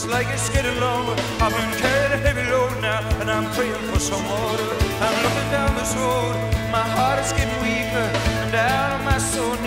It's like it's getting longer. I've been carrying a heavy load now, and I'm praying for some water. I'm looking down this road, my heart is getting weaker, and out of my soul.